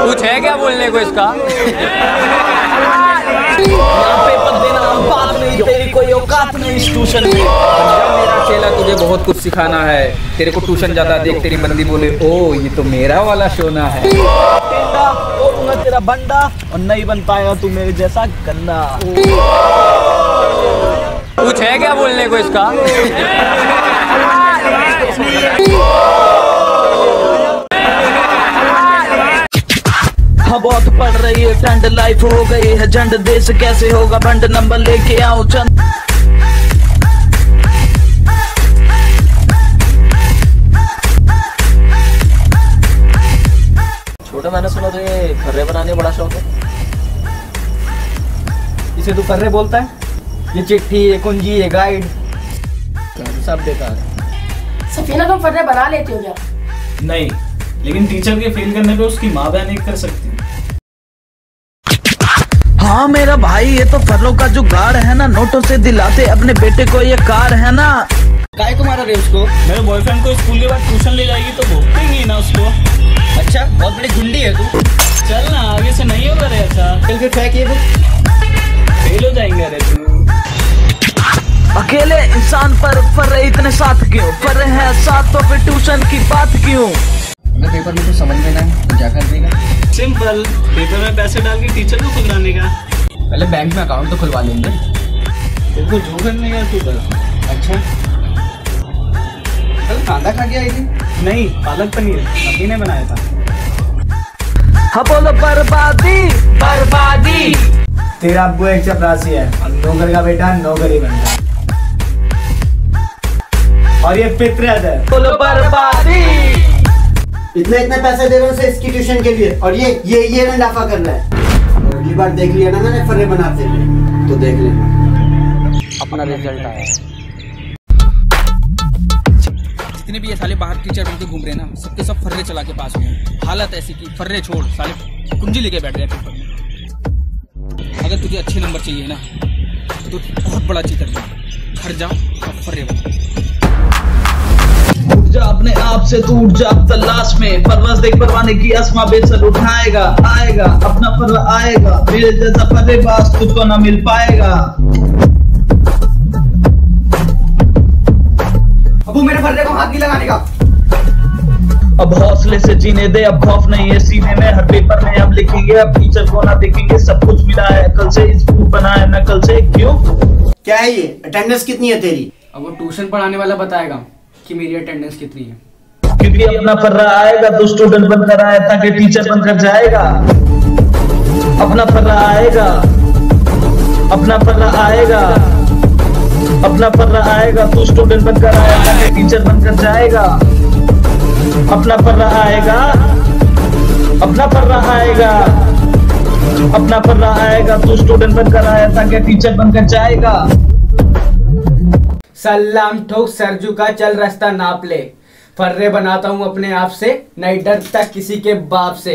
कुछ है क्या बोलने को इसका? नहीं मेरा चेला तुझे बहुत कुछ सिखाना है। तेरे को ट्यूशन जाता, देख तेरी बंदी बोले, ओ, ये तो मेरा वाला सोना है। तेरा बंडा और नहीं बन पाएगा तू मेरे जैसा गंदा कुछ है क्या बोलने को इसका? हाँ बहुत पड़ रही है ठंड लाइफ हो गई है। झंड देश कैसे होगा? बंड नंबर लेके आओ चंद। छोटा मैंने सुना तो ये खर्रे बनाने बड़ा शौक है। इसे तू कर्रे बोलता है। ये चिट्ठी ये कुंजी ये गाइड सब बेकार है। सफीना तुम फर्रे बना लेते हो क्या? नहीं लेकिन टीचर के फेल करने पे उसकी माँ बहन एक कर सकती। है हाँ मेरा भाई ये तो फर्रों का जो गाड़ है ना। नोटों से दिलाते अपने बेटे को ये कार है ना। काय को मारा रे उसको? मेरे बॉयफ्रेंड को स्कूल के बाद ट्यूशन ले जाएगी तो भोगतेंगी ना उसको। अच्छा बहुत बड़ी गुंडी है तू। चल ना आगे से नहीं होगा रे ऐसा। चल फिर फेंक ये फेल हो जाएँगे अरे तू। अकेले इंसान पर फर रहे इतने साथ क्यों? फर्रे हैं साथ तो फिर ट्यूशन की बात क्यों? अगर पेपर में कुछ समझ में ना आए तो क्या कर देगा। सिंपल। पेपर में पैसे डाल के टीचर को खुदराने का। पहले बैंक में अकाउंट तो खुलवा लेंगे। बिल्कुल जो करने का तू कर। अच्छा। कल कांदा खा के आई थी नहीं पालक पनीर। अभी ने बनाया था। हाँ बोलो बर्बादी बर्बादी। तेरा अब्बू एक चपरासी है। और नौकर का बेटा नौकर ही। बनता और ये फितरत है बोलो बर्बादी। इतने इतने पैसे दे रहे इसकी ट्यूशन के लिए। और ये ये ये मुनाफा कर रहा है। अगली बार देख लिया ना मैंने फर्रे बनाते हुए तो देख लेना। अपना रिज़ल्ट आया। जितने भी ये साले बाहर टीचर बन के घूम रहे ना, सबके सब फर्रे चला के पास में हालत ऐसी की फर्रे छोड़, साले कुंजी लेके बैठ गए पेपर में। अगर तुझे अच्छे नंबर चाहिए ना तो बहुत बड़ा चीटर बन। घर जा और फर्रे बन। जा अपने आप से तू उठ जा। तलाश में परवस देख परवाने की असमा बेसर उठाएगा आएगा अपना फर्रा आएगा। मेरे जैसा फर्रे बास तुझको ना मिल पाएगा। अबू मेरे फर्रे को हाथ नहीं लगाने का। अब हौसले से जीने दे अब खौफ नहीं है। सीने में हर पेपर में अब लिखेंगे अब टीचर को ना देखेंगे। सब कुछ मिला है कल से इस प्रूफ बना है नकल से। क्यों? क्या है ये? अटेंडेंस कितनी है तेरी? अब वो ट्यूशन पढ़ाने वाला बताएगा। कि मेरी अटेंडेंस कितनी है? क्योंकि अपना फर्रा आएगा तो स्टूडेंट बनकर आए, ताकि टीचर बनकर जाएगा। अपना फर्रा आएगा, अपना फर्रा आएगा, अपना फर्रा आएगा तो स्टूडेंट बनकर आया ताकि टीचर बनकर जाएगा। अपना फर्रा आएगा, अपना फर्रा आएगा, अपना फर्रा आएगा तो स्टूडेंट बनकर आया ताकि टीचर बनकर जाएगा। सलाम ठोक सरजू का चल रास्ता नाप ले। फर्रे बनाता हूँ अपने आप से, नहीं डरता किसी के बाप से।